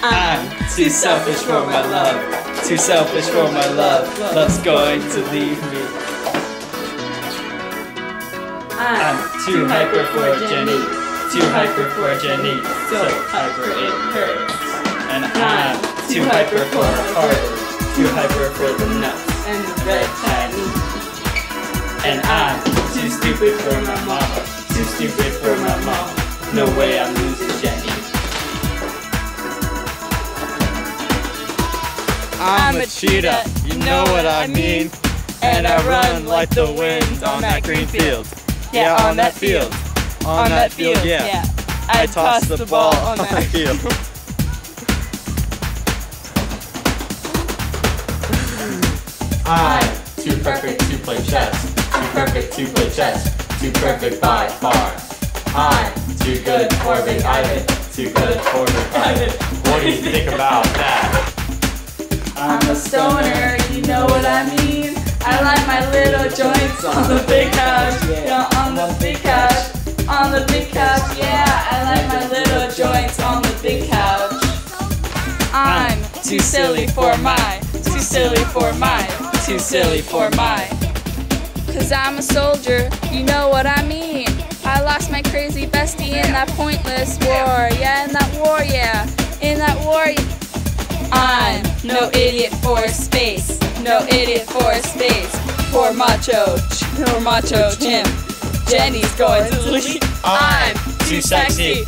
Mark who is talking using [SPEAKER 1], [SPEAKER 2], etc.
[SPEAKER 1] I'm too selfish for my love. Too selfish for my love. Love's going to leave me. I'm too hyper for Jenny. Too hyper for Jenny. So hyper it hurts. And I'm too hyper for her heart. Too hyper for the nuts
[SPEAKER 2] And red tiny.
[SPEAKER 1] And I'm too stupid for my mama. Too stupid for my mom. No way I'm I'm a cheetah, you know what I mean. And I run like the wind on that green field. Yeah, on that field. On that field, yeah. I toss the ball on that field. I'm too perfect to play chess. Too perfect to play chess. Too perfect by far. I'm too good for Big Ivan. Too good for Big Ivan. What do you think about that?
[SPEAKER 2] Stoner, you know what I mean. I like my little joints on the big couch, yeah, on the big couch, on the big couch, yeah. I like my little joints on the big couch. I'm too silly for my, too silly for my, too silly for my. Cause I'm a soldier, you know what I mean. I lost my crazy bestie in that pointless war, yeah, in that war, yeah, in that war. I'm no idiot for space, no idiot for space. Poor macho, poor macho Jim. Jenny's going to leave. I'm too sexy,